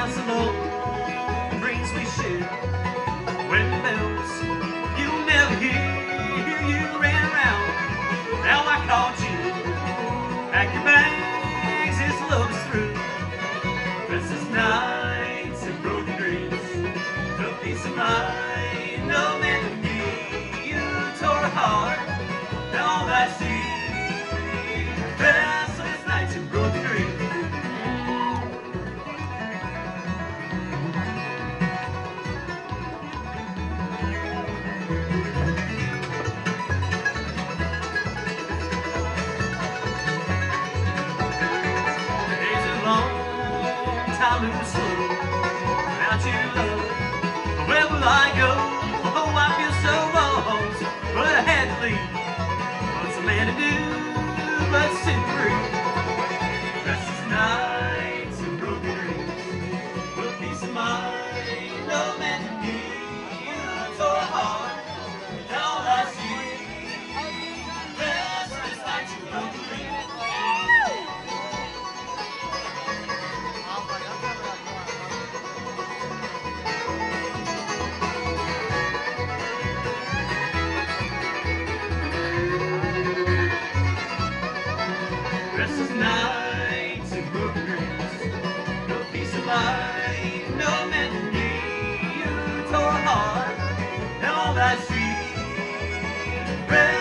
casserole. Time moves slow. Without you, be.